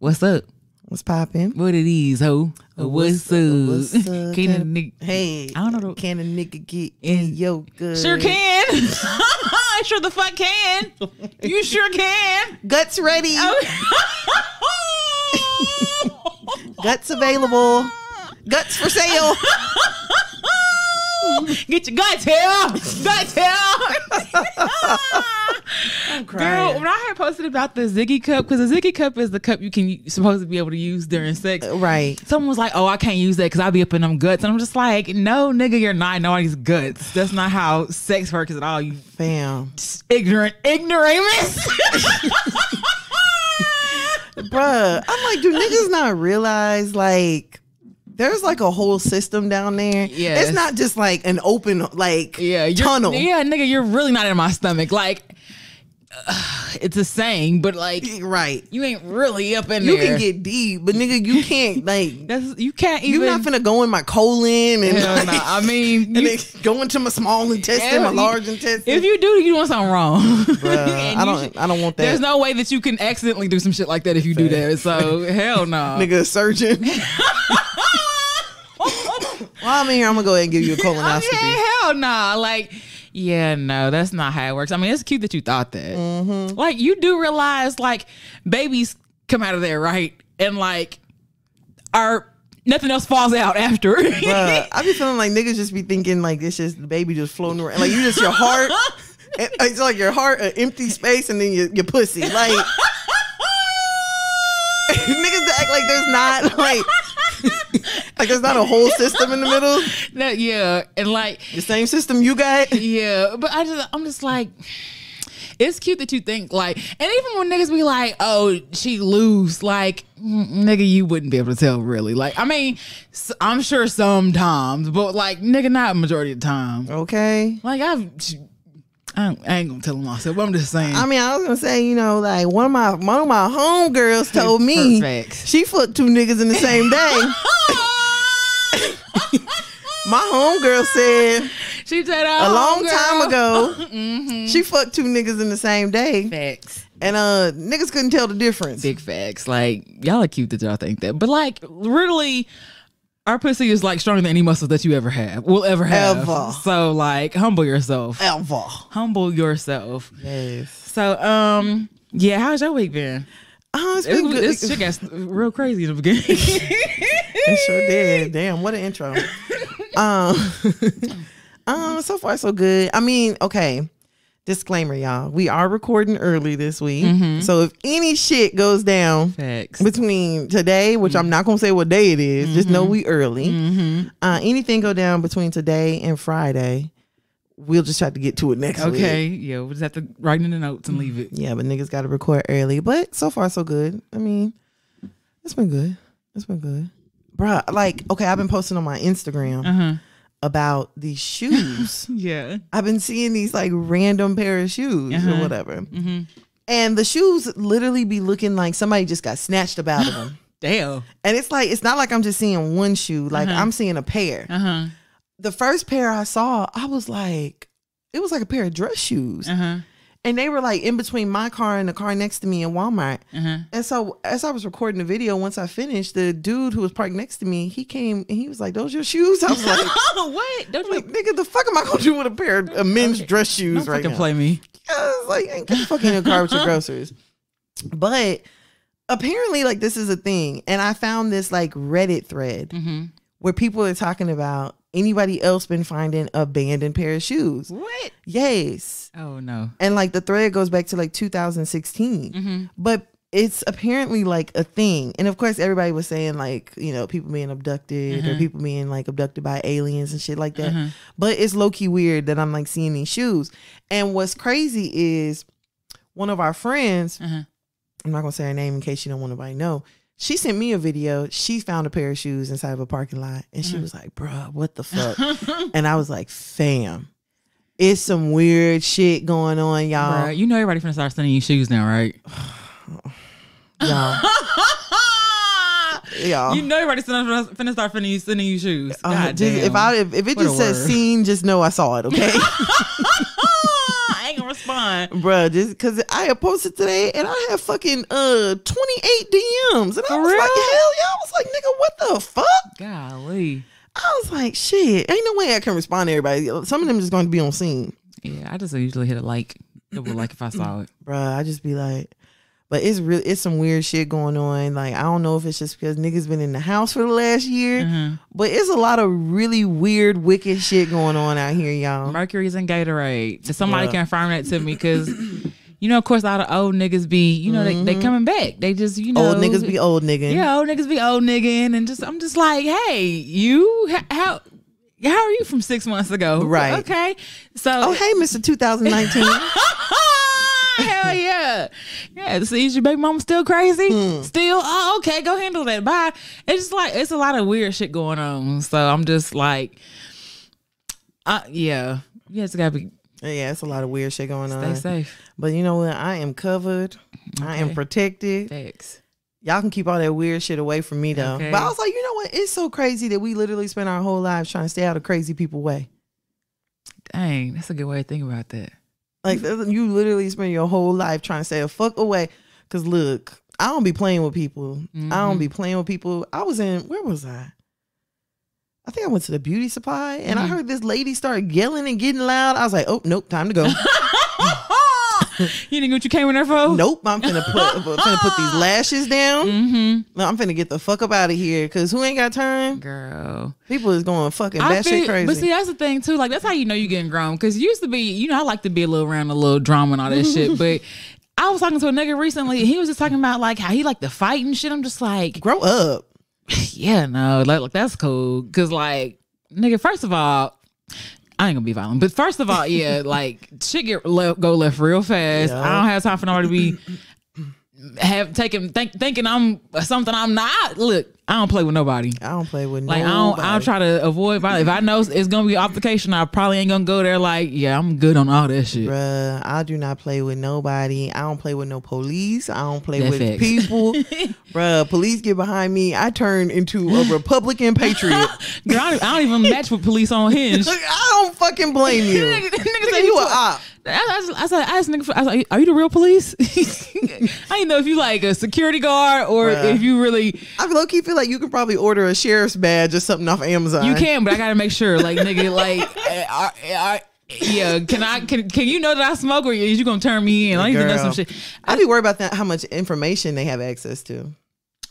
What's up? What's popping? What it is, ho? What's, up? What's up? Can a nigga- Hey, I don't know Can a nigga get in your good? Sure can. I sure the fuck can. You sure can. Guts ready. Oh. Guts available. Guts for sale. Get your guts here. Guts here. Girl, when I had posted about the Ziggy cup, because the Ziggy cup is the cup you can supposed to be able to use during sex. Uh, right. Someone was like, "Oh, I can't use that because I'll be up in them guts," and I'm just like, "No, nigga, you're not in nobody's guts. That's not how sex works at all. You fam, ignorant ignoramus." Bruh, I'm like, do niggas not realize like there's like a whole system down there? Yeah, It's not just like an open like yeah, tunnel. Yeah, nigga, you're really not in my stomach. Like, it's a saying, but like, Right. you ain't really up in You there. can get deep, but nigga, you can't like That's you can't even. you're not finna go in my colon and like, no. I mean, you- go into my small intestine, my large intestine. if you do, you doing something wrong. Bruh, I don't should- I don't want that. There's no way that you can accidentally do some shit like that if you do that. So hell no. nigga a surgeon. While I'm in here, I'm gonna go ahead and give you a colonoscopy. Okay, hell no. Like, yeah, no, that's not how it works. I mean, it's cute that you thought that. Mm-hmm. Like, you do realize, like, babies come out of there, right? And like, are nothing else falls out after. Bruh, I be feeling like niggas just be thinking like it's just the baby just floating around. Like you just your heart. It's like your heart, an empty space, and then your, your pussy. Like niggas act like there's not like like there's not a whole system in the middle. That- yeah, and like, The same system you got. yeah, but I just, I'm just like. It's cute that you think like, and even when niggas be like, "Oh, she loose," like, mm, nigga, you wouldn't be able to tell really. Like, I mean, I'm sure sometimes, but like, nigga, not majority of the time. Okay. Like I've, I ain't, gonna tell them myself. But I'm just saying. I mean, I was gonna say, you know, like one of my one of my homegirls told me Facts. she fucked two niggas in the same day. my homegirl said she said a long time ago she fucked two niggas in the same day, Facts. and uh niggas couldn't tell the difference. Big facts. Like y'all are cute that y'all think that, but like really. Our pussy is like stronger than any muscle that you ever have, will ever have. Ever. So like, humble yourself. Ever. Humble yourself. Yes. So um, yeah. How's your week been? Oh, it's It, been good. this shit got real crazy in the beginning. It sure did. Damn, what an intro. um, um, so far so good. I mean, okay. Disclaimer, y'all. We are recording early this week, Mm-hmm. so if any shit goes down Facts. between today, which I'm not gonna say what day it is, just know we early. Mm-hmm. Uh, anything go down between today and Friday, we'll just have to get to it next week. Okay. Yeah, we'll just have to write in the notes and leave it. Yeah, but niggas got to record early. But so far, so good. I mean, it's been good. It's been good. Bruh, like, okay, I've been posting on my Instagram Uh huh. about these shoes. Yeah. I've been seeing these like random pair of shoes Uh-huh. or whatever. Mm-hmm. And the shoes literally be looking like somebody just got snatched up out of them. Damn. And it's like, it's not like I'm just seeing one shoe, like Uh-huh. I'm seeing a pair. Uh huh. The first pair I saw, I was like, it was like a pair of dress shoes. Uh huh. And they were like in between my car and the car next to me in Walmart. Uh huh. And so as I was recording the video, once I finished, the dude who was parked next to me, he came and he was like, "Those your shoes?" I was like, what? Don't like, "Nigga, the fuck am I gonna do with a pair of men's dress shoes don't right now?" play me. I was like, "Ain't get the fuck in your car with your groceries." But apparently, like this is a thing, and I found this like Reddit thread Mm-hmm. where people are talking about anybody else been finding abandoned pair of shoes. What? Yes, Oh no. and like the thread goes back to like 2016 Mm-hmm. but it's apparently like a thing and of course everybody was saying like you know people being abducted or Mhm. people being like abducted by aliens and shit like that Mhm. but it's low-key weird that i'm like seeing these shoes and what's crazy is one of our friends Uh-huh. i'm not gonna say her name in case you don't want nobody to know she sent me a video she found a pair of shoes inside of a parking lot and she was like bruh what the fuck and i was like fam it's some weird shit going on y'all Bruh, you know everybody finna start sending you shoes now, right? y'all y'all You know everybody finna, finna start sending you, sending you shoes. Uh, God just- damn. if I if, if it What just says word. seen, just know I saw it. Okay. Respond. Bruh, just because I posted today and I had fucking uh 28 DMs. And I was real? like, hell yeah. I was like, nigga, what the fuck? Golly. I was like, shit, ain't no way I can respond to everybody. Some of them just going to be on seen. Yeah, I just usually hit a like. Double like if I saw it. Bruh, I just be like, but it's real. It's some weird shit going on. Like I don't know if it's just because niggas been in the house for the last year, Mm-hmm. but it's a lot of really weird, wicked shit going on out here, y'all. Mercury's in Gatorade. So somebody Bruh. confirm that to me because, you know, of course, all the old niggas be, you know, they, they coming back. They just, you know, Mm-hmm. Old niggas be old nigga. Yeah, old niggas be old nigga, and just I'm just like, hey, you how how are you from six months ago? Right. Okay. So Oh hey, Mister 2019. yeah, yeah. See, is your baby mama still crazy? Hmm. Still? Oh, okay. Go handle that. Bye. It's just like it's a lot of weird shit going on. So I'm just like, uh, yeah, yeah. It's gotta be yeah, it's a lot of weird shit going on. stay safe. But you know what? I am covered. I am protected. Thanks. Y'all can keep all that weird shit away from me though. Okay. But I was like, you know what? It's so crazy that we literally spend our whole lives trying to stay out of crazy people way. Dang, that's a good way to think about that. Like mm-hmm. you literally spend your whole life trying to stay a fuck away. Cause look, I don't be playing with people. I don't be mm-hmm. playing with people. I was in where was I? I think I went to the beauty supply and I mm-hmm. heard this lady start yelling and getting loud. I was like, oh nope, time to go. you didn't get what you came in there for? nope, I'm finna put finna put these lashes down. Mm-hmm. No, I'm finna get the fuck up out of here. Cause who ain't got time? Girl. People is going fucking I batshit feel, crazy. but see, that's the thing too. Like that's how you know you're getting grown. Because used to be, you know, I like to be a little around a little drama and all that shit. But I was talking to a nigga recently. and He was just talking about like how he like to fight and shit. I'm just like, Grow up. yeah, no, like, like that's cool. Cause like, nigga, first of all. I ain't gonna be violent, but first of all, yeah, like shit get left, go left real fast. Yeah. I don't have time for nobody to be have taking think, thinking I'm something I'm not. Look, I don't play with nobody. I don't play with Like nobody. I don't, I don't try to avoid. violence. If I know it's gonna be altercation, I probably ain't gonna go there. Like, yeah, I'm good on all that shit. Bruh, I do not play with nobody. I don't play with no police. I don't play That with facts. people. Bruh, police get behind me. I turn into a Republican patriot. Girl, I, don't, I don't even match with police on Hinge. Look, I don't fucking blame you. Nigga- nigga Nigga, say you a op. I, I, I, said, I asked nigga, I was like, "Are you the real police?" I didn't know if you like a security guard or Bruh. if you really I low key feel like you can probably order a sheriff's badge or something off Amazon. you can, but I gotta make sure, like nigga, like, uh, are- are- yeah, can I can can you know that I smoke or is you gonna turn me in? I need to know some shit. I be worried about that. How much information they have access to?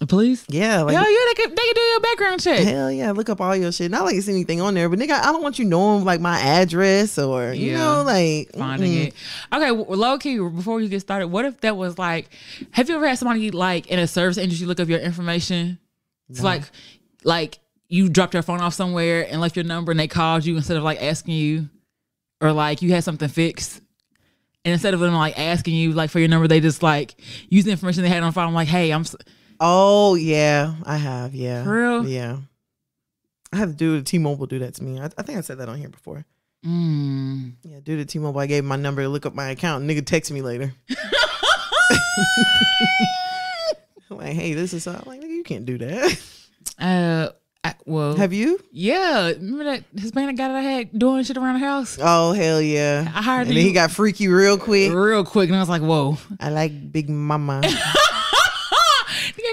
Police? Yeah, like Hell yeah, they can, they can do your background check. hell yeah, look up all your shit. Not like it's anything on there, but nigga, I don't want you knowing like my address or you Yeah. know like finding mm-mm. it. Okay, w- low key. Before you get started, what if that was like? Have you ever had somebody like in a service industry look up your information? It's like, like you dropped your phone off somewhere and left your number, and they called you instead of like asking you, or like you had something fixed. And instead of them like asking you like for your number, they just like use the information they had on file. I'm like, hey, I'm Oh yeah, I have. Yeah, For real? Yeah, I had to do T-Mobile do that to me. I, I think I said that on here before. mm. Yeah, due to T-Mobile, I gave my number to look up my account. Nigga text me later. I'm like, hey, this is. I'm like, nigga, you can't do that. uh, I, well, have you? yeah. Remember that Hispanic guy that I had doing shit around the house? Oh hell yeah! I hired and then he got freaky real quick. real quick, and I was like, whoa. I like Big Mama.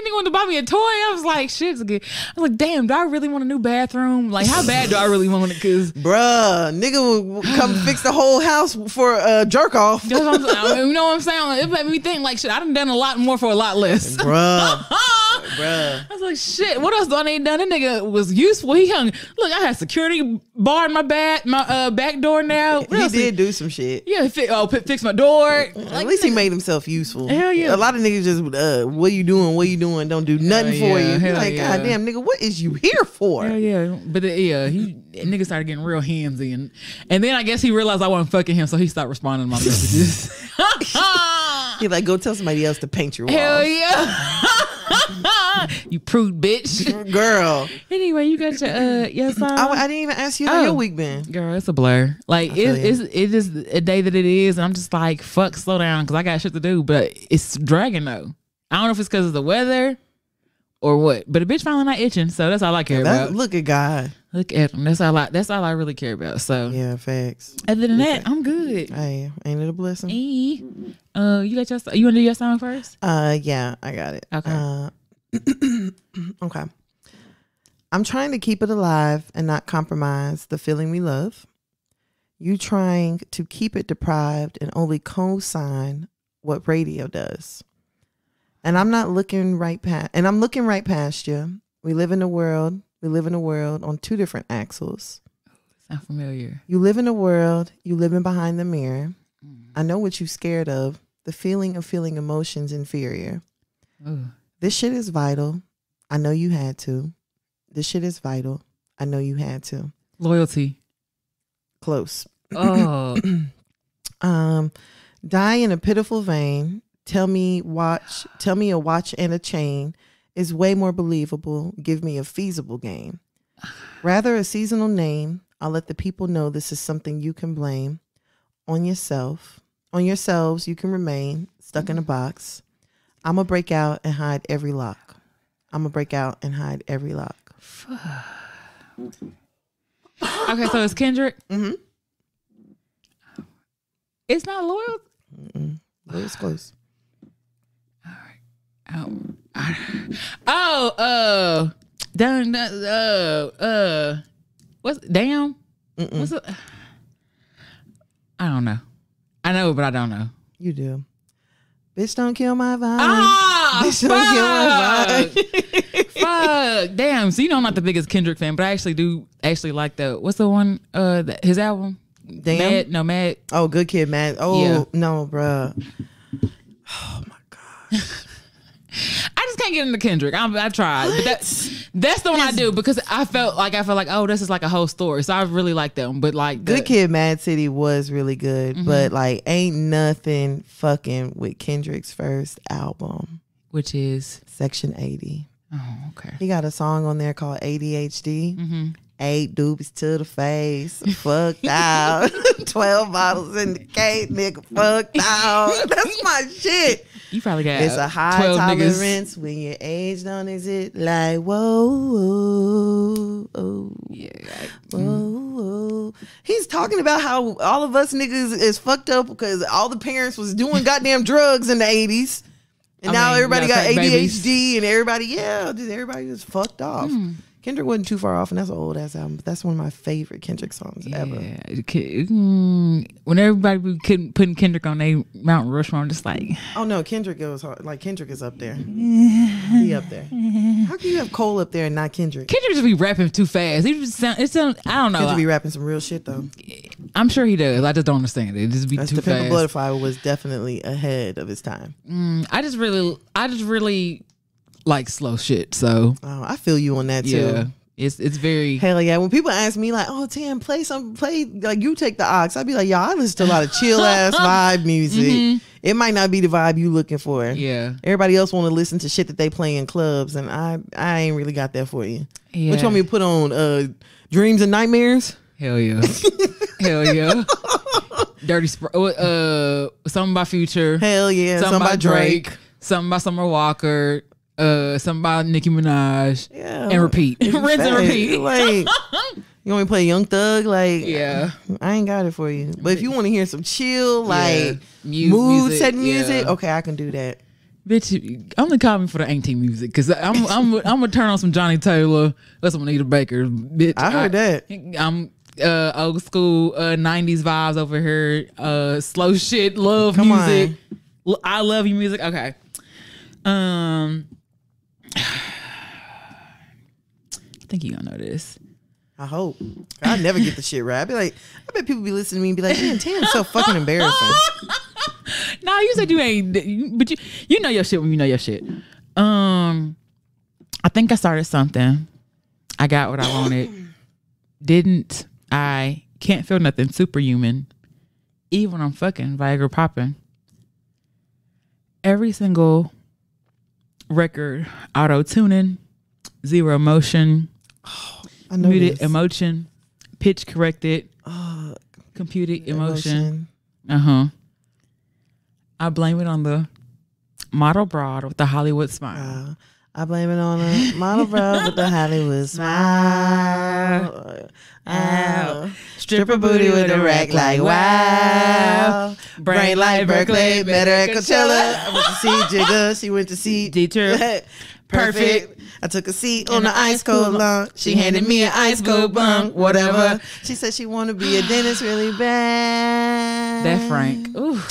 Nigga wanted to buy me a toy. I was like, shit's good. I was like, damn, do I really want a new bathroom? Like, how bad do I really want it? Cause Bruh, nigga will come fix the whole house for a jerk off. that's what I'm saying. you know what I'm saying? Like, it made me think like, shit, I done done a lot more for a lot less. Bruh, bruh. I was like, shit, what else do I need done? That nigga was useful. He hung. Look, I had security bar in my back, my uh, back door now. What He did do some shit. Yeah, fi- oh, fi- fix my door. At Like, least he made himself useful. Hell yeah. A lot of niggas just, uh, what you doing? What you doing? Don't do nothing Hell for yeah, you. hell like, yeah. God damn, nigga, what is you here for? Yeah, yeah, but uh, yeah, he nigga started getting real handsy, and and then I guess he realized I wasn't fucking him, so he stopped responding to my messages. He like, go tell somebody else to paint your wall. Hell yeah, you prude bitch. Girl, anyway, you got your uh song. I, I didn't even ask you how Oh. your week been. Girl, it's a blur. Like it, it's it is a day that it is, and I'm just like, fuck, slow down, because I got shit to do. But it's dragging though. I don't know if it's because of the weather or what, but a bitch finally not itching, so that's all I care about. look at God. Look at him. That's all I. That's all I really care about. So Yeah, facts. other than that, I'm good. Hey, ain't it a blessing? E, uh, you got your. You want to do your song first? Uh, yeah, I got it. Okay. Uh, okay. I'm trying to keep it alive and not compromise the feeling we love. You trying to keep it deprived and only co-sign what radio does. And I'm not looking right past. And I'm looking right past you. We live in a world. We live in a world on two different axles. Sound familiar? You live in a world. You living behind the mirror. I know what you're scared of. The feeling of feeling emotions inferior. Ooh. This shit is vital. I know you had to. This shit is vital. I know you had to. Loyalty. Close. Oh, Um, die in a pitiful vein. Tell me watch. Tell me a watch and a chain is way more believable. Give me a feasible game. Rather a seasonal name. I'll let the people know this is something you can blame on yourself. On yourselves, you can remain stuck in a box. I'm gonna break out and hide every lock. I'm gonna break out and hide every lock. okay. So it's Kendrick. Mm-hmm. It's not loyal. Mm-mm. Close. Um, I, oh, uh, done. Uh, uh, what's damn? Mm-mm. What's it? I don't know. I know, but I don't know. You do. Bitch, don't kill my vibe. Ah, Bitch, don't kill my fuck. Fuck. Damn. So you know I'm not the biggest Kendrick fan, but I actually do actually like the what's the one uh that, his album? Damn. Mad, no Mad. Oh, good kid, man. Oh Yeah. no, bruh. Oh my god. I just can't get into Kendrick. I'm, I tried, but that's that's the one I do because I felt like I felt like oh this is like a whole story. So I really like them, but like the- Good kid, Mad City was really good, Mm-hmm. but like ain't nothing fucking with Kendrick's first album, which is Section 80. oh okay. He got a song on there called ADHD. Mm-hmm. Eight doobies to the face, fucked out. Twelve bottles in the cake, nigga, fucked out. That's my shit. You probably got It's a high 12 niggas. tolerance when your age don't exist. Like whoa, whoa, whoa, Yeah, whoa, whoa. He's talking about how all of us niggas is fucked up because all the parents was doing goddamn drugs in the eighties, and I now mean, everybody got crack babies. ADHD and everybody, yeah, just everybody was fucked off. Hmm. Kendrick wasn't too far off, and that's an old ass album. But that's one of my favorite Kendrick songs ever. Yeah, it mm, when everybody be kid- putting Kendrick on their Mount Rushmore, I'm just like, Oh no, Kendrick goes hard. Like Kendrick is up there. he up there. How can you have Cole up there and not Kendrick? Kendrick just be rapping too fast. He just sound, it sound, I don't know. Kendrick be rapping some real shit though. I'm sure he does. I just don't understand it. It just be That's too the fast. Butterfly was definitely ahead of his time. Mm, I just really, I just really like slow shit. So Oh, I feel you on that too. yeah, it's it's very. Hell yeah! When people ask me like, "Oh, Tim, play some, play like you take the aux," I'd be like, "Yo, I listen to a lot of chill ass vibe music. It might not be the vibe you looking for. Mm-hmm. Yeah, Everybody else want to listen to shit that they play in clubs, and I, I ain't really got that for you. yeah. What you want me to put on? Uh, Dreams and nightmares. Hell yeah, hell yeah. Dirty Spr- uh, something by Future. Hell yeah! something by Drake. Drake. Something by Summer Walker. Uh, something by Nicki Minaj. Yeah, And repeat. Rinse and repeat. Like, you want me to play Young Thug? Like, Yeah. I ain't got it for you. But if you want to hear some chill, like Mu- mood setting music, yeah. okay, I can do that. Bitch, only call me for the auntie music because I'm I'm I'm gonna turn on some Johnnie Taylor or some Anita Baker. Bitch, I heard that. I'm uh old school uh 90s vibes over here. Uh slow shit, love Come music. I love you music. Okay. Um I think you gonna know this. I hope. I never get the shit right. I be like, I bet people be listening to me and be like, man, Tam's so fucking embarrassing. No, you said you ain't, but you you know your shit when you know your shit. Um, I think I started something. I got what I wanted. Didn't I? Can't feel nothing. Superhuman. Even when I'm fucking Viagra popping. Every single record, auto tuning, zero emotion, I know muted this. emotion, pitch corrected, Oh, computed emotion. emotion. Uh huh. I blame it on the model broad with the Hollywood smile. Uh, I blame it on a model bro with the Hollywood smile. Ow. Stripper booty with a rack like wow. Brain like Berkeley, better at Coachella. I went to see Jigga. She went to see Dietrich. Perfect. I took a seat on the ice cold lung. She handed me an ice cold bunk, whatever. She said she want to be a dentist really bad. That Frank. Ooh.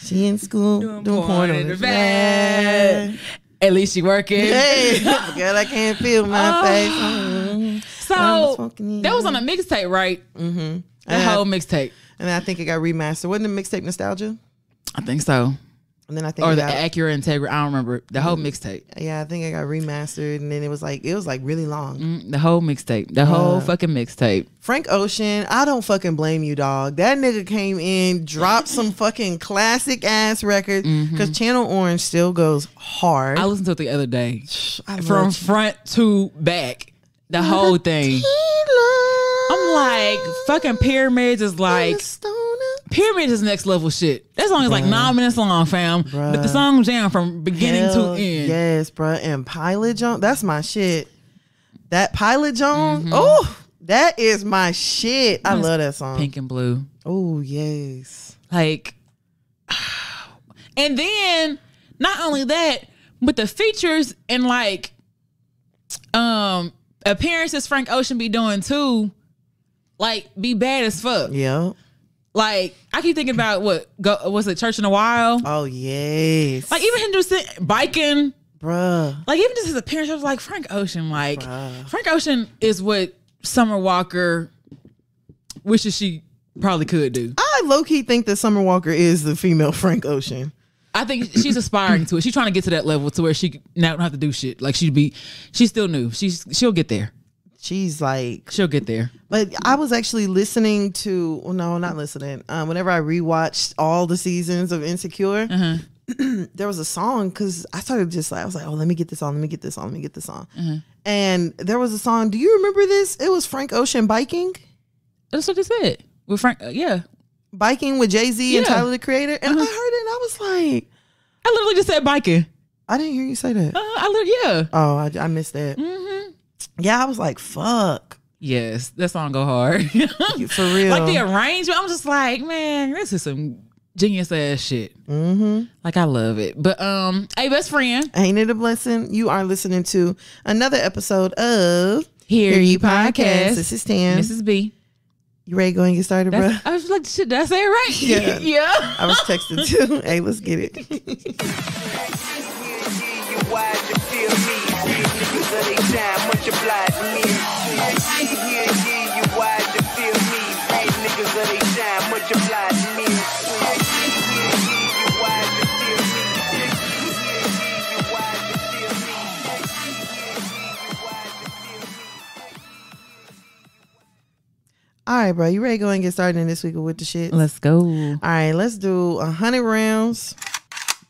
She in school doing, porn in the. At least she working. Hey, girl, I can't feel my Oh. face. So that was on a mixtape, right? Mm-hmm. The And, whole mixtape. and I think it got remastered. Wasn't the mixtape nostalgia? I think so. And then I think Or the got, Acura Integra. I don't remember. The whole mixtape. yeah, I think it got remastered, and then it was like it was like really long. Mm, The whole mixtape. The whole fucking mixtape. Frank Ocean, I don't fucking blame you, dog. That nigga came in, dropped some fucking classic ass records because Channel Orange still goes hard. Mm-hmm. I listened to it the other day. I From front to back. The whole thing. I'm like, fucking pyramids is like Pyramids is next level shit. That song is like nine minutes long, fam. But the Bruh. song jam from beginning Hell to end. Yes, bruh. And Pilot Jones, that's my shit. That Pilot Jones, Mm-hmm. oh, that is my shit. I love that song. Pink and blue. Oh, yes. Like, and then not only that, but the features and like, um, appearances Frank Ocean be doing too, like, be bad as fuck. Yep. Like, I keep thinking about what go was it Church in a While? Oh, yes. Like even him just biking. bruh. Like even just his appearance, I was like Frank Ocean. Like Bruh. Frank Ocean is what Summer Walker wishes she probably could do. I low key think that Summer Walker is the female Frank Ocean. I think she's aspiring to it. She's trying to get to that level to where she now don't have to do shit. Like she'd be, she's still new. She's she'll get there. She's like, She'll get there. but I was actually listening to, well, no, not listening. Um, whenever I rewatched all the seasons of Insecure, Uh-huh. there was a song because I started just like I was like, oh, let me get this on, let me get this on, let me get this on. And there was a song. Do you remember this? It was Frank Ocean biking, That's what they said with Frank. uh, yeah, biking with Jay Z and Tyler the Creator. And I heard it, and I was like, I literally just said biking. I didn't hear you say that. Uh, I literally yeah. Oh, I, I missed that. Mm-hmm. Yeah, I was like, fuck, Yes, that song go hard. for real. like the arrangement, I'm just like, man, this is some genius ass shit. mm-hmm. Like I love it. But um, hey, best friend, Ain't it a blessing? You are listening to another episode of Hear Hear You You Podcast. This is Tam. This is B. You ready to go and get started, bro? I was like, shit, did I say it right? Yeah. yeah. I was texting too. hey, let's get it. Niggas time, much obliged to me. Yeah, yeah, you why you feel me? These niggas of they time, much obliged to me. Yeah, yeah, you why you feel me? Yeah, you why you feel me? Yeah, you why you feel me? All right, bro. You ready to go and get started in this week with the shit? Let's go. All right, let's do a hundred rounds.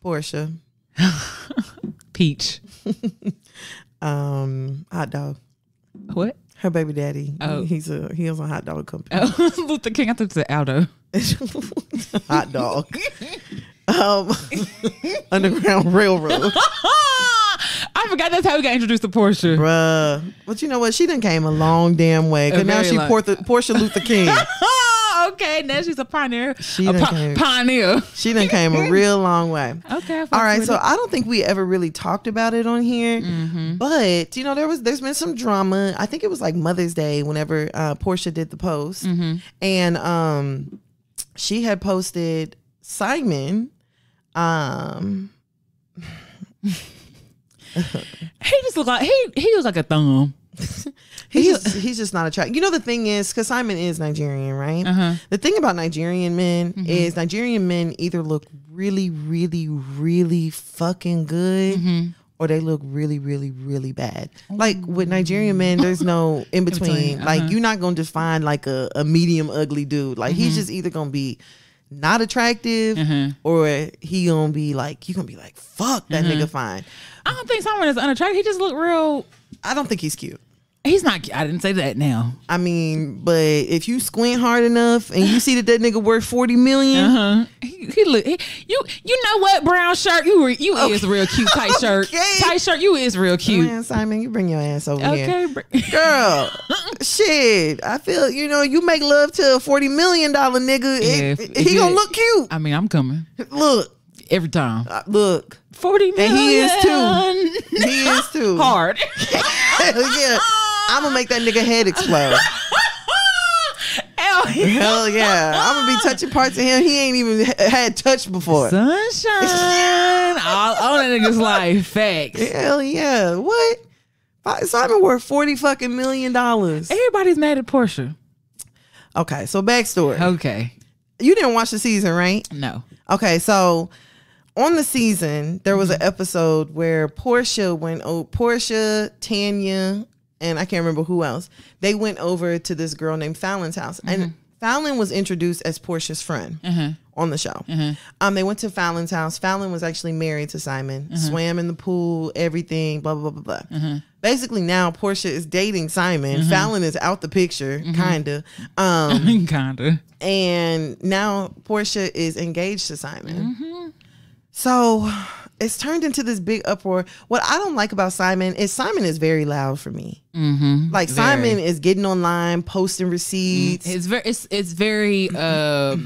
Porsha, Peach. um, hot dog. What? Her baby daddy. Oh. he's a he has a hot dog company. Oh, Luther King. I thought it said Aldo. hot dog. um, Underground Railroad, I forgot that's how we got introduced to Porsha. bruh. But you know what? She done came a long damn way. Cause now she Porsha, Porsha Luther King. Okay. Now she's a pioneer. She a came- pioneer. She done came a real long way. Okay. All right, so it. I don't think we ever really talked about it on here, Mm-hmm. but you know there was there's been some drama. I think it was like Mother's Day whenever uh, Porsha did the post, Mm-hmm. and um, she had posted Simon. Um, he just looked like he he was like a thumb. he's just, he's just not attractive. You know the thing is because Simon is Nigerian, right? Uh-huh. The thing about Nigerian men Mm-hmm. is Nigerian men either look really, really, really fucking good. Mm-hmm. Or they look really, really, really bad. Like with Nigerian men, there's no in between. between, Like uh-huh. you're not gonna just find like a, a medium ugly dude. Like Mm-hmm. he's just either gonna be not attractive Uh-huh. or he gonna be like you gonna be like fuck that Mm-hmm. nigga fine. I don't think someone is unattractive. He just look real. I don't think he's cute. He's not. I didn't say that. Now. I mean, but if you squint hard enough and you see that that nigga worth forty million, Uh huh. He, he look. He, you. You know what? Brown shirt. You. were- You is real cute. Tight shirt. Okay. Tight shirt. You is real cute. man, Simon, you bring your ass over here. Okay. br- Girl, shit. I feel you know you make love to a forty million dollar nigga. Yeah, it- if- he if gonna you- look cute. I mean, I'm coming Look, every time. uh, look. Forty million. And he is too. He is too. Hard. Yeah. I'm gonna make that nigga head explode. Hell yeah. Hell yeah. I'm gonna be touching parts of him he ain't even had touched before. Sunshine. all, all that niggas life. Facts. Hell yeah. What? Simon worth 40 fucking million dollars. Everybody's mad at Porsha. Okay, so backstory. Okay. You didn't watch the season, right? No. Okay, so on the season, there was an episode where Porsha went oh Porsha, Tanya, and I can't remember who else. They went over to this girl named Falynn's house. And mm-hmm. Falynn was introduced as Porsha's friend mm-hmm. on the show. Mm-hmm. Um, they went to Falynn's house. Falynn was actually married to Simon, swam in the pool, everything, blah, blah, blah, blah, blah. Basically, now Porsha is dating Simon. Falynn is out the picture, kinda. Um, Kinda. and now Porsha is engaged to Simon. So it's turned into this big uproar. What I don't like about Simon is Simon is very loud for me. Mm-hmm. Like Simon is getting online, posting receipts. It's very. It's it's very. Uh,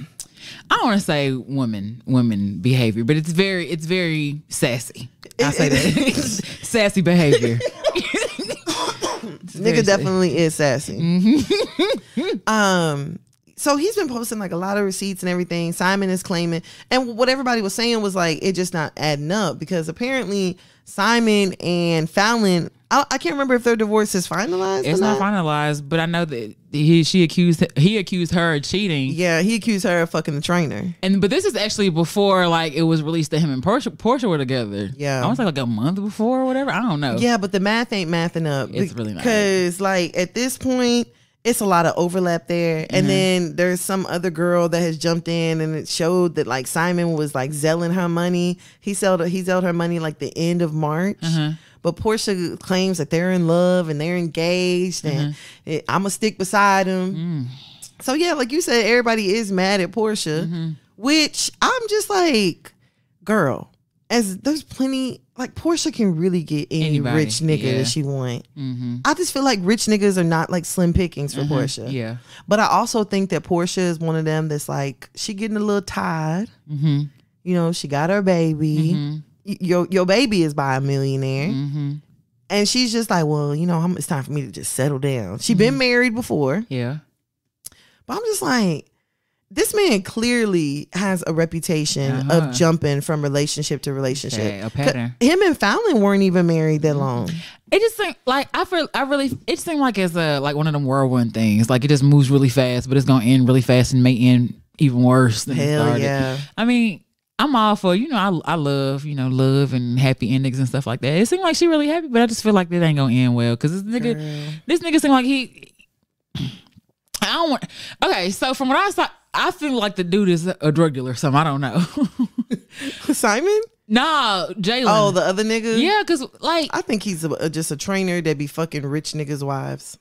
I don't want to say woman woman behavior, but it's very it's very sassy. I say that sassy behavior. Nigga definitely is sassy. um, so he's been posting like a lot of receipts and everything. Simon is claiming, and what everybody was saying was like it just not adding up because apparently Simon and Falynn, I, I can't remember if their divorce is finalized. It's or not finalized, but I know that he she accused he accused her of cheating. Yeah, he accused her of fucking the trainer. And but this is actually before like it was released that him and Porsha, Porsha were together. Yeah. I was like like a month before or whatever. I don't know. Yeah, but the math ain't mathing up. It's really not. because like at this point, it's a lot of overlap there, Mm-hmm. and then there's some other girl that has jumped in, and it showed that like Simon was like selling her money. He sold he sold her money like the end of March. Uh-huh. But Porsha claims that they're in love and they're engaged, and Mm-hmm. I'm gonna stick beside him. Mm. So yeah, like you said, everybody is mad at Porsha, Mm-hmm. which I'm just like, girl, as there's plenty like Porsha can really get any Anybody, rich nigga yeah. that she want. Mm-hmm. I just feel like rich niggas are not like slim pickings for Porsha. Yeah. But I also think that Porsha is one of them that's like she getting a little tired. Mm-hmm. You know, she got her baby. Y- Your your baby is by a millionaire. Mm-hmm. And she's just like, well, you know, it's time for me to just settle down. She Mm-hmm. been married before. Yeah. But I'm just like, this man clearly has a reputation Uh-huh. of jumping from relationship to relationship. Okay, a pattern. Him and Falynn weren't even married that long. It just seemed like I feel I really it seemed like it's a like one of them whirlwind things. Like it just moves really fast, but it's gonna end really fast and may end even worse than it Hell started. yeah. I mean, I'm all for you know I I love you know love and happy endings and stuff like that. It seemed like she really happy, but I just feel like that ain't gonna end well because this nigga this nigga seemed like he. I don't want. Okay, so from what I saw, I feel like the dude is a drug dealer or something. I don't know. Simon? nah, Jaylan. Oh, the other nigga? yeah, because like I think he's a, just a trainer that be fucking rich niggas' wives.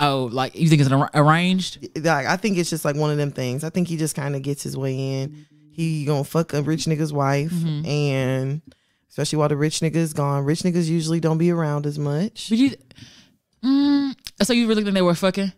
oh, like you think it's ar- arranged? Like, I think it's just like one of them things. I think he just kind of gets his way in. He gonna fuck a rich nigga's wife, Mm-hmm. and especially while the rich nigga's gone, rich niggas usually don't be around as much. You? Mm, so you really think they were fucking?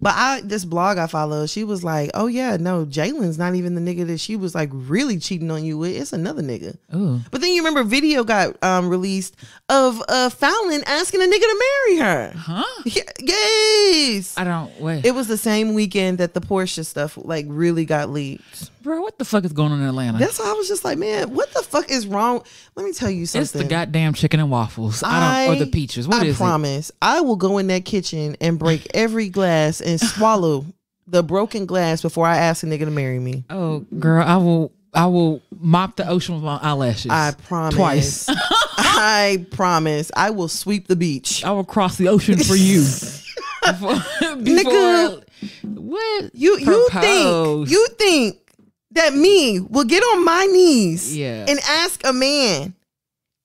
But I this blog I follow, she was like, "Oh yeah, no, Jaylan's not even the nigga that she was like really cheating on you with. It's another nigga." Ooh. But then you remember video got um, released of uh, Falynn asking a nigga to marry her. Huh? Yeah, yes. I don't wait. It was the same weekend that the Porsha stuff like really got leaked. Bro, what the fuck is going on in Atlanta? That's why I was just like, man, what the fuck is wrong? Let me tell you something. it's the goddamn chicken and waffles. I don't or the peaches. What I is it? promise. I will go in that kitchen and break every glass and swallow the broken glass before I ask a nigga to marry me. Oh, girl, I will. I will mop the ocean with my eyelashes. I promise. Twice. I promise. I will sweep the beach. I will cross the ocean for you. before, Nigga. what You you Propose. think you think that me will get on my knees Yeah. and ask a man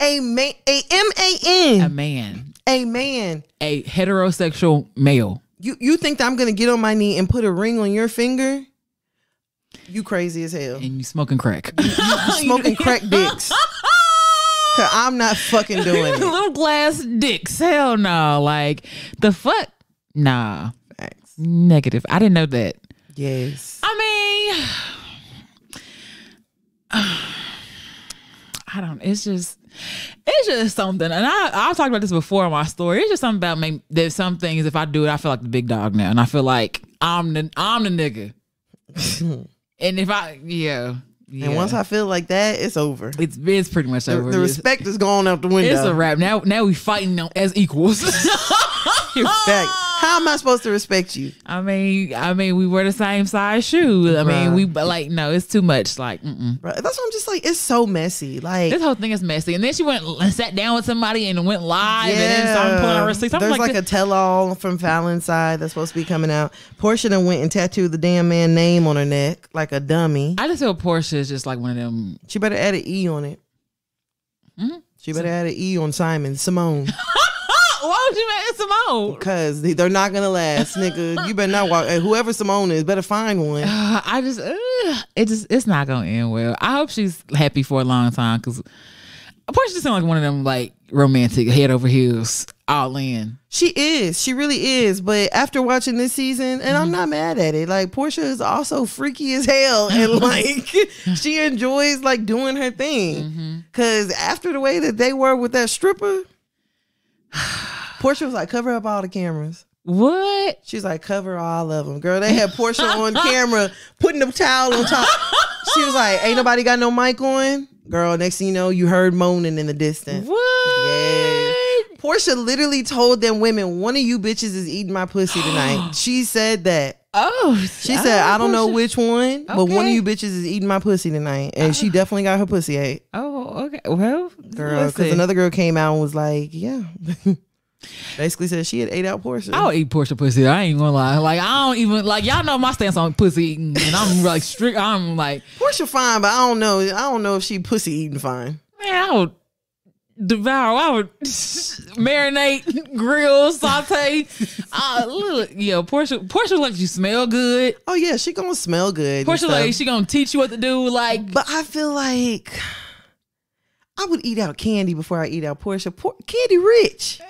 A man, a M A A N, man, a man. a heterosexual male. You you think that I'm gonna get on my knee and put a ring on your finger? You crazy as hell. and you smoking crack. You smoking crack dicks. Cause I'm not fucking doing it. Little glass dicks. Hell no. Like the fuck? Nah. Facts. Negative. I didn't know that. Yes. I mean, I don't. It's just, it's just something. And I, I've talked about this before in my story. It's just something about me. There's some things. If I do it, I feel like the big dog now, and I feel like I'm the, I'm the nigga. and if I, yeah, yeah. And once I feel like that, it's over. it's it's pretty much over. the It's- respect is gone out the window. It's a wrap. Now, now we fighting as equals. Respect. How am I supposed to respect you? I mean, I mean, we wear the same size shoes. I mean, we but like no, it's too much. Like, mm-mm. That's what I'm just like. It's so messy. Like, this whole thing is messy. And then she went and sat down with somebody and went live and then started pulling receipts. I'm There's like, like, a tell-all from Falynn's side that's supposed to be coming out. Porsha done went and tattooed the damn man name on her neck like a dummy. I just feel Porsha is just like one of them. She better add an E on it. Mhm. She better add an E on Simon Simone Why would you make it Simone? because they, they're not gonna last, nigga. You better not walk. Whoever Simone is, better find one. Uh, I just, uh, it just, it's not gonna end well. I hope she's happy for a long time because Porsha just sounds like one of them like romantic head over heels, all in. She is. She really is. But after watching this season, and Mm-hmm. I'm not mad at it. Like Porsha is also freaky as hell, and like she enjoys like doing her thing. Mm-hmm. Cause after the way that they were with that stripper, Porsha was like, cover up all the cameras. What? She's like, cover all of them. Girl, they had Porsha on camera putting the towel on top. She was like, ain't nobody got no mic on. Girl, next thing you know, you heard moaning in the distance. What? Yeah. Porsha literally told them women, one of you bitches is eating my pussy tonight. she said that. Oh, She said, I don't know which one, but one of you bitches is eating my pussy tonight. And she oh. definitely got her pussy ate. Oh, okay. Well, Girl, because another girl came out and was like, yeah. Basically said she had ate out Porsha. I'll eat Porsha pussy. I ain't gonna lie. Like I don't even like y'all know my stance on pussy eating, and I'm like strict. I'm like, Porsha fine, but I don't know. I don't know if she pussy eating fine. man, I would devour. I would marinate, grill, saute. Uh, look, yeah, Porsha. Porsha lets you smell good. Oh yeah, she gonna smell good. and Porsha like she gonna teach you what to do. Like, But I feel like I would eat out Kandi before I eat out Porsha. Por- Kandi rich.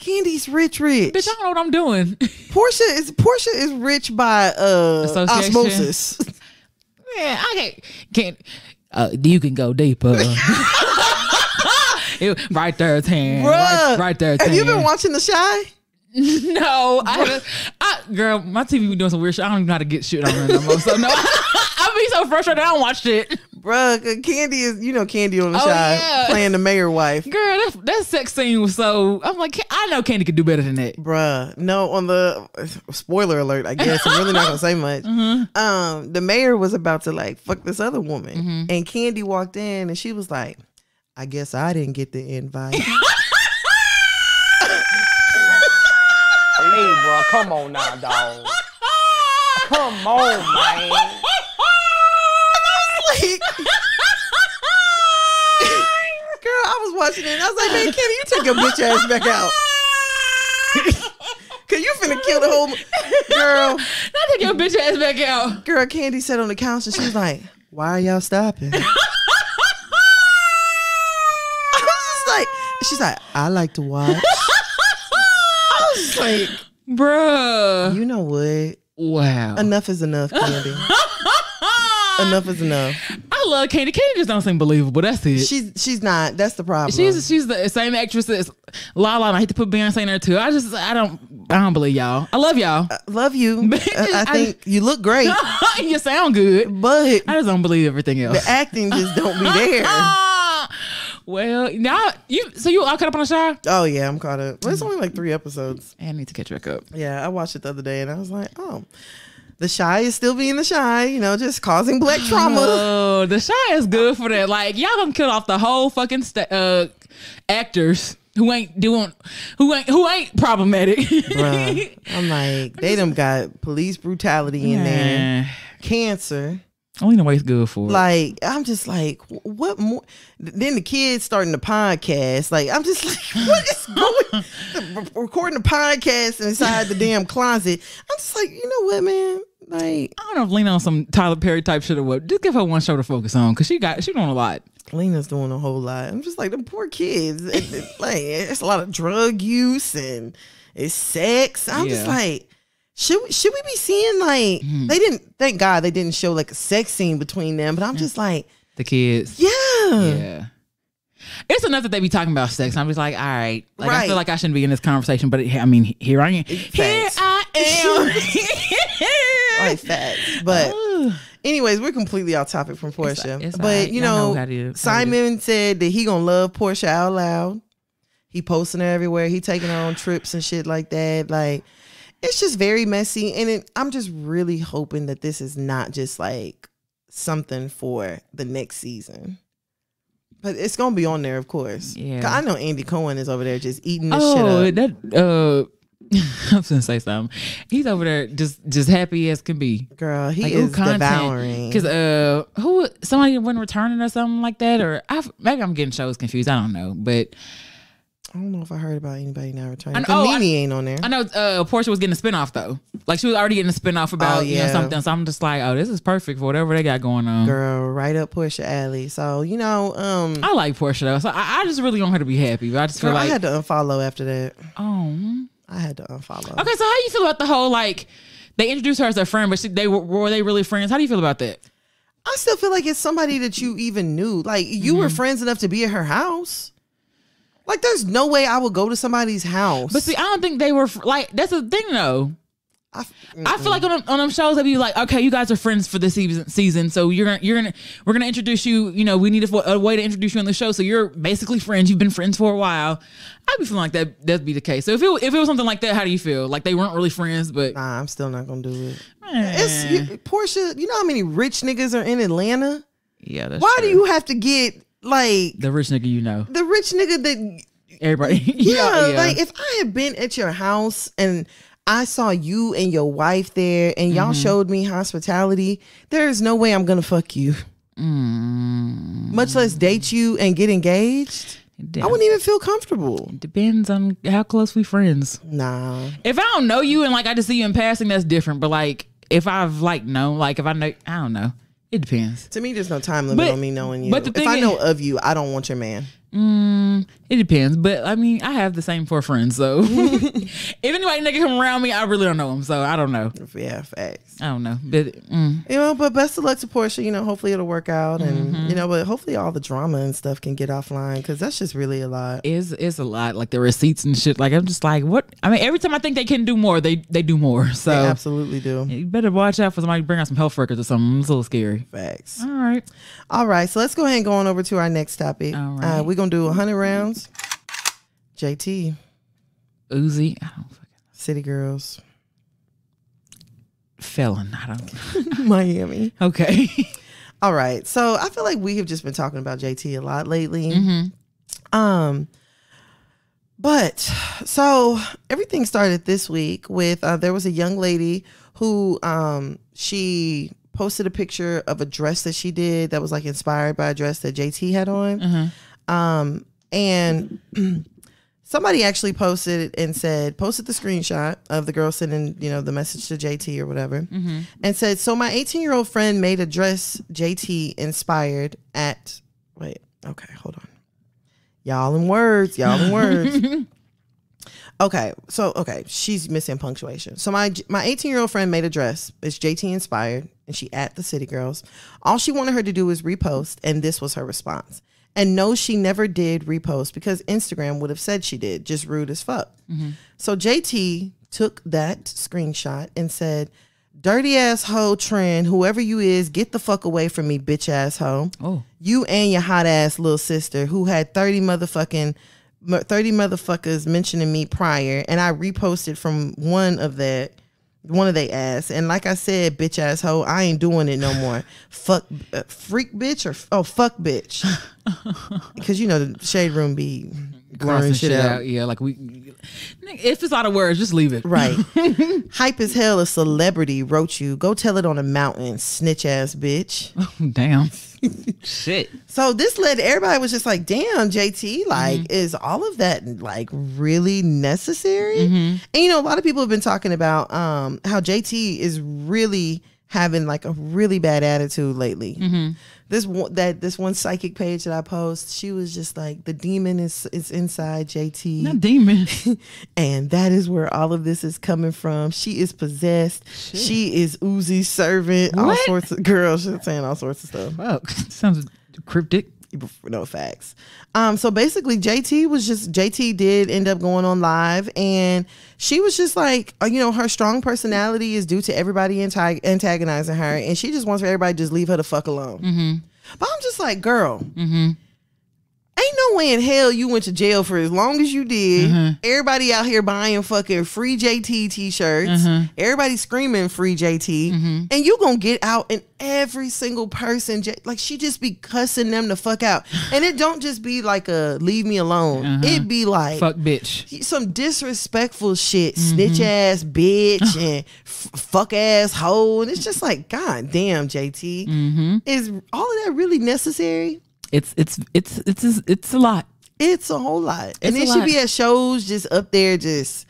Kandi's rich, rich. bitch, I don't know what I'm doing. Porsha is Porsha is rich by uh osmosis. Man, I can't. Can't. Uh, you can go deeper. It- right there, Tan. Right, right there, Have you Tan. been watching The Chi? No, I, haven't- I girl, my TV be doing some weird shit. I don't even know how to get shit on there no more. So no, I be so frustrated. I don't watch shit. Bruh, Kandi is you know Kandi on The Oh, Shy yeah. playing the mayor wife. Girl, that, that sex scene was so. I'm like, I know Kandi could do better than that. Bruh, no, on the spoiler alert, I guess I'm really not gonna say much. Mm-hmm. Um, the mayor was about to like fuck this other woman, and Kandi walked in, and she was like, "I guess I didn't get the invite." Hey, bro, come on now, dog. Come on, man. like, girl, I was watching it, and I was like, "Man, Kandi, you take your bitch ass back out." Cause you finna kill the whole girl. I take your bitch ass back out. Girl, Kandi sat on the couch and she was like, "Why are y'all stopping?" She's like, "I like to watch." I was like, Bruh. "You know what? Wow. Enough is enough, Kandi. enough is enough." I love Kandi. Kandi just don't seem believable. That's it. She's she's not. That's the problem. She's she's the same actress as Lala. And I hate to put Beyonce in there too. I just I don't I don't believe y'all. I love y'all. Uh, love you. But I, uh, I I- think you look great, you sound good. but I just don't believe everything else. the acting just don't be there. Well, now you so you all caught up on the show? Oh yeah, I'm caught up. Well, it's only like three episodes. I need to catch back up. Yeah, I watched it the other day and I was like, oh, the Chi is still being the Chi, you know, just causing black trauma. Oh, the Chi is good for that. Like y'all gonna kill off the whole fucking sta- uh, actors who ain't doing who ain't who ain't problematic. Bruh. I'm like, they done got police brutality in there, Man. cancer, Lena Waithe's good for it. Like I'm just like, what more? Then the kids starting the podcast. Like I'm just like, what is going? recording the podcast inside the damn closet. I'm just like, you know what, man? Like I don't know if Lena on some Tyler Perry type shit or what. Just give her one show to focus on because she got she doing a lot. Lena's doing a whole lot. I'm just like the poor kids. Like it's a lot of drug use and it's sex. I'm just like. Should we, should we be seeing like Hmm. they didn't thank God they didn't show like a sex scene between them but I'm just like The kids. yeah Yeah. It's enough that they be talking about sex. I'm just like, all right. Like, I feel like I shouldn't be in this conversation, but it, I mean, here I am. Here I am. like facts but Anyways, we're completely off topic from Porsha. it's but alright. you know know, how to do- how to Simon said that he gonna love Porsha out loud. He posting her everywhere. He taking her on trips and shit like that. Like it's just very messy. And it, I'm just really hoping that this is not just like something for the next season. But it's gonna be on there, of course. Yeah, I know Andy Cohen is over there just eating this shit oh, up. that uh, I was gonna say something. He's over there just just happy as can be. Girl, he Like, ooh, is devouring. Because uh, who somebody wasn't returning or something like that, or I maybe I'm getting shows confused. I don't know, but I don't know if I heard about anybody now returning. I know- oh, I- ain't on there. I know uh, Porsha was getting a spinoff though. Like she was already getting a spinoff about Oh, you know yeah. something. So I'm just like, oh, this is perfect for whatever they got going on. girl right up Porsha alley. So you know, um, I like Porsha though, so I, I just really want her to be happy. But I just feel like I had to unfollow after that. oh, I had to unfollow. okay. So how you feel about the whole like they introduced her as their friend, but she, they were were they really friends? How do you feel about that? I still feel like it's somebody that you even knew. Like you were Mm-hmm. friends enough to be at her house. Like there's no way I would go to somebody's house. But see, I don't think they were fr- like that's the thing though. I, I feel like on them, on them shows they be like, okay, you guys are friends for this season, season, so you're gonna you're gonna we're gonna introduce you. You know, we need a, a way to introduce you on the show, so you're basically friends. You've been friends for a while. I'd be feeling like that that'd be the case. So if it if it was something like that, how do you feel? Like they weren't really friends, but nah, I'm still not gonna do it. Eh, It's you, Porsha. You know how many rich niggas are in Atlanta? yeah. That's Why do you have to get like the rich nigga you know? the rich nigga that Everybody, yeah, like if I had been at your house and I saw you and your wife there and y'all Mm-hmm. showed me hospitality, there is no way I'm gonna fuck you. Mm. Much less date you and get engaged. I wouldn't even feel comfortable. depends on how close we friends. Nah. If I don't know you and like I just see you in passing, that's different. But like if I've like known, like if I know, I don't know. It depends. To me, there's no time limit But- on me knowing you. but the if I is- know of you, I don't want your man. Mm, it depends, but I mean, I have the same four friends, so if anybody nigga come around me, I really don't know them, so I don't know. Yeah, facts. I don't know, but mm, You know, but best of luck to Porsha. You know, hopefully it'll work out, and Mm-hmm. you know, but hopefully all the drama and stuff can get offline because that's just really a lot. it's it's a lot. Like the receipts and shit. Like I'm just like, what? I mean, every time I think they can do more, they they do more. So They absolutely do. you better watch out for somebody bring out some health records or something. It's a little scary. Facts. All right. All right, so let's go ahead and go on over to our next topic. All right. Uh, we're gonna do 100 rounds. JT, Uzi, I don't fucking City Girls, felon. I don't. Miami. Okay. All right, so I feel like we have just been talking about JT a lot lately. Mm-hmm. Um, but so everything started this week with uh, there was a young lady who um she posted a picture of a dress that she did that was like inspired by a dress that JT had on. Mm-hmm. Um, and somebody actually posted it and said, posted the screenshot of the girl sending, you know, the message to JT or whatever, Mm-hmm. and said, So my 18 year old friend made a dress JT inspired at, wait, okay, hold on. Y'all in words, y'all in words. Okay, so okay, she's missing punctuation. So my my 18 year old friend made a dress. It's JT inspired, and she at the City Girls. All she wanted her to do was repost, and this was her response. And no, she never did repost because Instagram would have said she did. Just rude as fuck. Mm-hmm. So JT took that screenshot and said, "Dirty ass hoe trend, whoever you is, get the fuck away from me, bitch ass hoe." Oh. you and your hot ass little sister who had 30 motherfucking 30 motherfuckers mentioning me prior and I reposted from one of that one of they ass and like I said bitch ass hoe I ain't doing it no more fuck uh, freak bitch or oh fuck bitch because you know the shade room be crossing shit out. Yeah, like we. If it's out of words, just leave it. Right. Hype as hell, a celebrity wrote you. Go tell it on a mountain, snitch ass bitch. Oh, Damn. Shit. So this led everybody was just like, damn, JT, like, Mm-hmm. is all of that like really necessary? Mm-hmm. And you know, a lot of people have been talking about um how JT is really having like a really bad attitude lately. Mm-hmm. This one that this one psychic page that I post, she was just like, the demon is is inside JT. Not demon. and that is where all of this is coming from. She is possessed. She is Uzi's servant. All sorts of girls. She's saying all sorts of stuff. Fuck. Sounds cryptic. No facts. Um, so basically, JT was just JT did end up going on live, and she was just like, uh, you know, her strong personality is due to everybody anti- antagonizing her, and she just wants for everybody to just leave her the fuck alone. But I'm just like, girl, ain't no way in hell you went to jail for as long as you did. Mm-hmm. Everybody out here buying fucking free JT t-shirts. Mm-hmm. Everybody screaming free JT. Mm-hmm. And you gonna get out and every single person, like she just be cussing them the fuck out. And it don't just be like a leave me alone. Uh-huh. It be like Fuck bitch. some disrespectful shit, snitch ass bitch and f- fuck ass hoe. And it's just like, God damn, JT. Is all of that really necessary? It's it's it's it's it's a lot. It's a whole lot. And a should be at shows just up there, just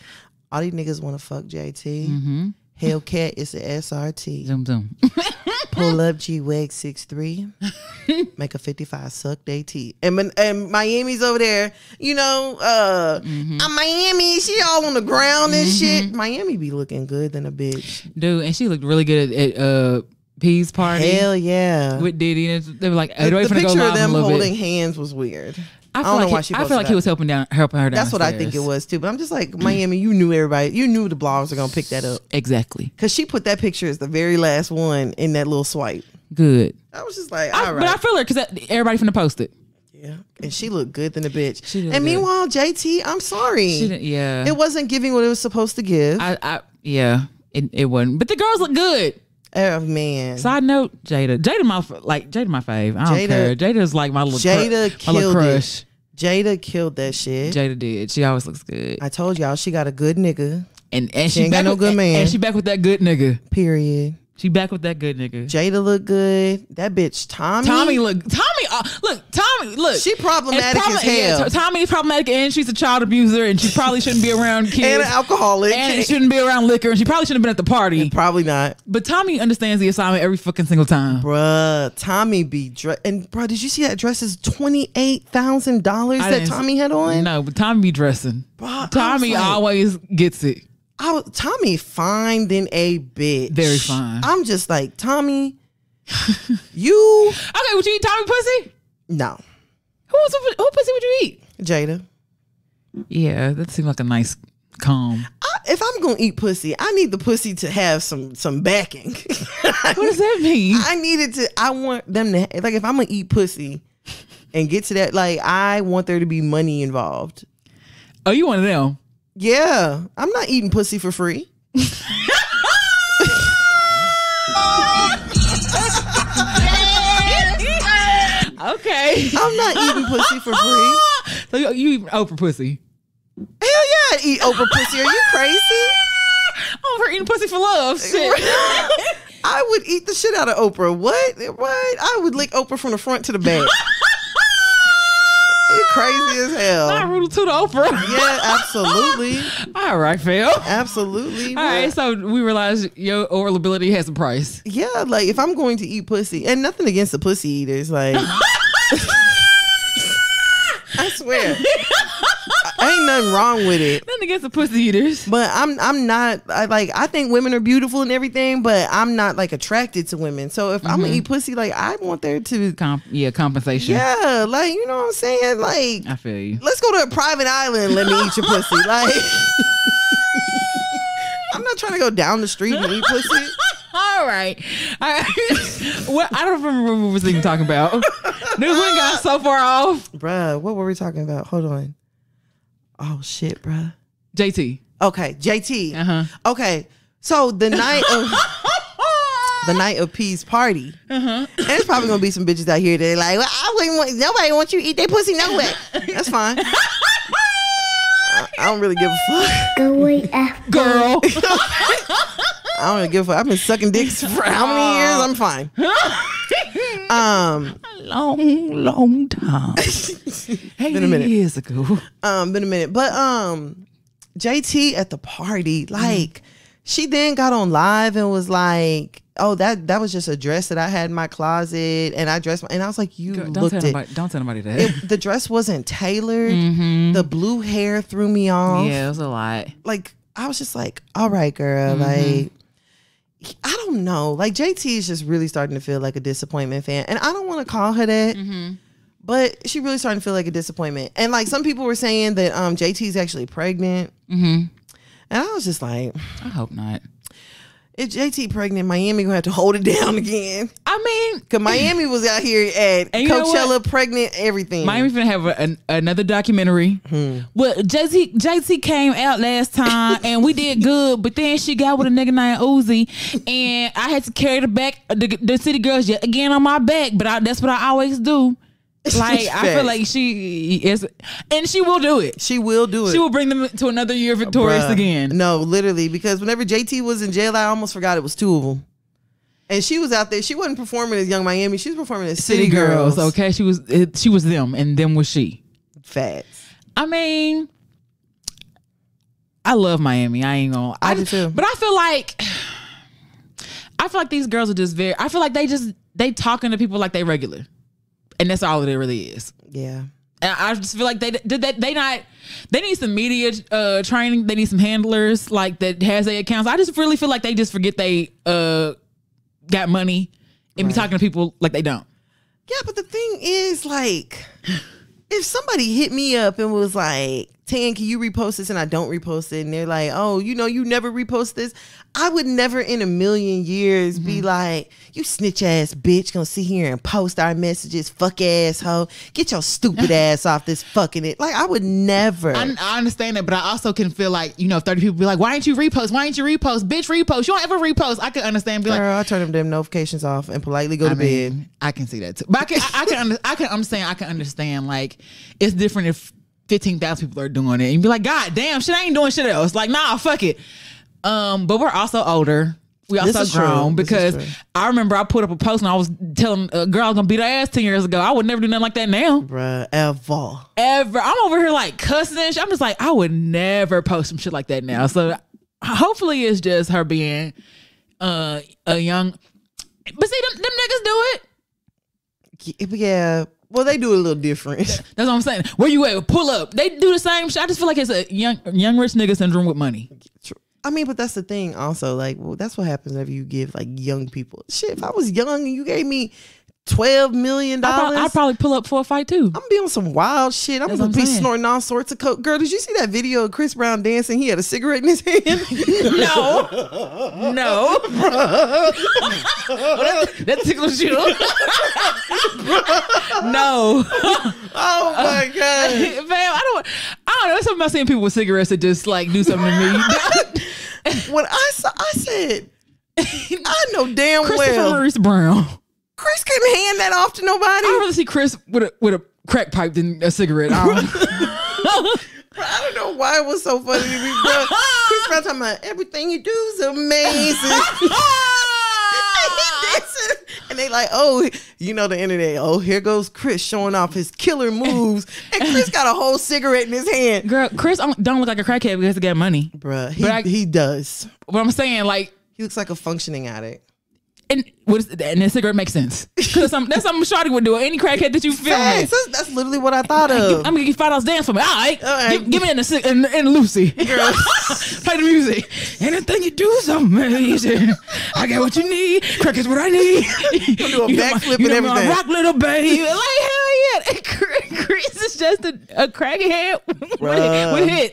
all these niggas want to fuck JT. Mm-hmm. Hellcat is a SRT. Zoom zoom. Pull up G Weg 6'3. Make a 55 suck they teeth. And, and Miami's over there, you know, uh, Mm-hmm. uh, Miami, she all on the ground and shit. Miami be looking good than a bitch. Dude, and she looked really good at, at uh P's party Hell yeah. with Diddy. And they were like, the "Hey, do I the go picture of them holding bit?" hands was weird. I, I feel don't know like why he, she I feel like he was helping down, helping her down. That's what I think it was too. But I'm just like, Miami, you knew everybody. You knew the blogs going to pick that up. Exactly. Because she put that picture as the very last one in that little swipe. Good. I was just like, I, all But I feel her because everybody finna post it. Yeah. And she looked good than a bitch. She and good. meanwhile, JT, I'm sorry. She didn't, yeah. It wasn't giving what it was supposed to give. I, I yeah. It, it wasn't. But the girls look good. Oh, man. Side note, Jada. Jada my like Jada my fave. I don't Jada- care. Jada's like my little Jada my little killed it. crush. Jada killed that shit. Jada did. She always looks good. I told y'all she got a good nigga. And and She she, ain't got no with, good man. And she back with that good nigga. Period. She back with that good nigga. Jada look good. That bitch Tommie. Tommie look. Tommie. Uh, look. Tommie. Look. She problematic It's as yeah, hell. T- Tommie's problematic, and she's a child abuser, and she probably shouldn't be around kids. and an alcoholic. and shouldn't be around liquor, and she probably shouldn't have been at the party. Probably not. But Tommie understands the assignment every fucking single time. Bruh, Tommie be dressed. And, bruh, did you see that dress is $28,000 that Tommie had on? No, but Tommie be dressing. Bruh, Tommie like- always gets it. I was, Tommie fine than a bitch. Very fine. I'm just like, Tommie, you, Okay, would you eat Tommie pussy? no. Who, was, who pussy would you eat? Jada. Yeah, that seemed like a nice calm. I, if I'm gonna eat pussy, I need the pussy to have some some backing. What does that mean? I needed to. I want them to like. If I'm gonna eat pussy and get to that, like, I want there to be money involved. Oh, you one of them? Yeah, I'm not eating pussy for free. Okay. I'm not eating pussy for free. So you, you eat Oprah pussy? Hell yeah, I'd eat Oprah pussy. Are you crazy? I'm eating pussy for love. Shit. I would eat the shit out of Oprah. What? What? I would lick Oprah from the front to the back. You're crazy as Not hell. rude to the Oprah. Yeah, absolutely. All right, Phil. All Absolutely. right, so we realize your overability has a price. Yeah, like if I'm going to eat pussy, and nothing against the pussy eaters, like I swear, ain't nothing wrong with it. Nothing against the pussy eaters. But I'm I'm not I like I think women are beautiful and everything, but I'm not like attracted to women. So if I'm gonna mm-hmm. eat pussy, like I want there to yeah, compensation. yeah, like you know what I'm saying, like. I feel you. Let's go to a private island. and Let me eat your pussy. Like, I'm not trying to go down the street and eat pussy. All right. All right. what I don't remember what we was even talking about. This one got so far off. Bruh, what were we talking about? Hold on. Oh shit, bruh. JT. Okay, JT. Uh-huh. Okay, so the night of the night of P's party, Uh-huh. and there's probably gonna be some bitches out here that like, well, I wouldn't want nobody wants you to eat their pussy no way. That's fine. I don't really give a fuck. Go away after. Girl. I don't give a fuck. I've been sucking dicks for how many years? I'm fine. Um, long, long time. Eight Been a minute. years ago. um, been a minute, but um, JT at the party, like she then got on live and was like, "Oh, that that was just a dress that I had in my closet, and I dressed." My, and I was like, "You Don't looked tell it." nobody. Don't tell nobody that. it. The dress wasn't tailored. The blue hair threw me off. Mm-hmm. yeah, it was a lot. Like I was just like, "All right, girl." Like I don't know. Like JT is just really starting to feel like a disappointment fan, and I don't want to call her that. But she really starting to feel like a disappointment, and like some people were saying that um JT's actually pregnant, Mm-hmm. and I was just like, I hope not. If JT pregnant, Miami gonna have to hold it down again. I mean, Cause Miami was out here at And you know Coachella, pregnant, everything. Miami's gonna have a, an, another documentary. Hmm. Well, JT JT came out last time and we did good, but then she got with a nigga named Uzi, and I had to carry the back the, the city girls yet again on my back. But I, that's what I always do. Like I feel like she is, and she will do it. She will do it. She will bring them to another year victorious Bruh. again. No, literally, because whenever JT was in jail, I almost forgot it was two of them. And she was out there. She wasn't performing as Young Miami. She was performing as City, City girls, Girls. okay. She was it, she was them, and them was she. Facts. I mean, I love Miami. I ain't gonna. I do too. But I feel like, I feel like these girls are just very. I feel like they just they talking to people like they regular, and that's all that it really is. Yeah. And I just feel like they did that. They not. They need some media uh, training. They need some handlers like that has their accounts. I just really feel like they just forget they uh got money and be talking to people like they don't. Yeah, but the thing is, like, if somebody hit me up and was like, Tan, can you repost this? And I don't repost it. And they're like, oh, you know, you never repost this. I would never in a million years be Mm-hmm. like, you snitch ass bitch, gonna sit here and post our messages, fuck asshole. Get your stupid ass off this fucking it. Like, I would never. I, I understand that, but I also can feel like you know, thirty people be like, "Why ain't you repost? Why ain't you repost? Bitch, repost. You don't ever repost." I can understand. Be like, Girl, I turn them damn notifications off and politely go to I bed. I can see that too. But I can, I, I can, under, I can understand. I can understand. Like, it's different if fifteen thousand people are doing it, and be like, "God damn, shit, I ain't doing shit else." Like, nah, fuck it. Um, but we're also older. We also is true. grown because. I remember I put up a post and I was telling a girl I was gonna beat her ass ten years ago. I would never do nothing like that now. Bruh, ever. ever. I'm over here like cussing and shit. I'm just like, I would never post some shit like that now. So hopefully it's just her being uh a young but see them, them niggas do it. Yeah. Well, they do it a little different. That's what I'm saying. Where you at? Pull up. They do the same shit. I just feel like it's a young young rich nigga syndrome with money. I mean, but that's the thing. Also, like, well, that's what happens if you give like young people shit. If I was young and you gave me twelve million I dollars, probably, I'd probably pull up for a fight too. I'm gonna be on some wild shit. I'm That's gonna be I'm saying. snorting all sorts of coke. Girl, did you see that video of Chris Brown dancing? He had a cigarette in his hand. No, no. that, that tickles you. no. oh my god! Fam, I don't. I don't know. It's something about seeing people with cigarettes that just like do something to me. when I saw, I said, I know damn Christopher well Maurice Brown. Chris couldn't hand that off to nobody. I'd rather see Chris with a with a crack pipe than a cigarette. I don't- I don't know why it was so funny to me, bro. Chris Brown talking about everything you do is amazing. And they like, oh, you know the internet. Oh, here goes Chris showing off his killer moves, and Chris got a whole cigarette in his hand. Girl, Chris don't don't look like a crackhead because he got money. Bruh, he, But I- he does. But I'm saying like. He looks like a functioning addict. And what is, and the cigarette makes sense. Cause some, that's something Shawty would do. Any crackhead that you feel Facts. That's, that's literally what I thought of. I'm gonna get you five dollars dance for me. All right, All right. Give, give me in the cig- in, in Lucy. Play the music. Anything you do is amazing. I got what you need. Crack is what I need. do a You got my- backflip and got my everything. Rock little baby. Like hell yeah. Chris is just a, a crackhead with, Bruh. with hits.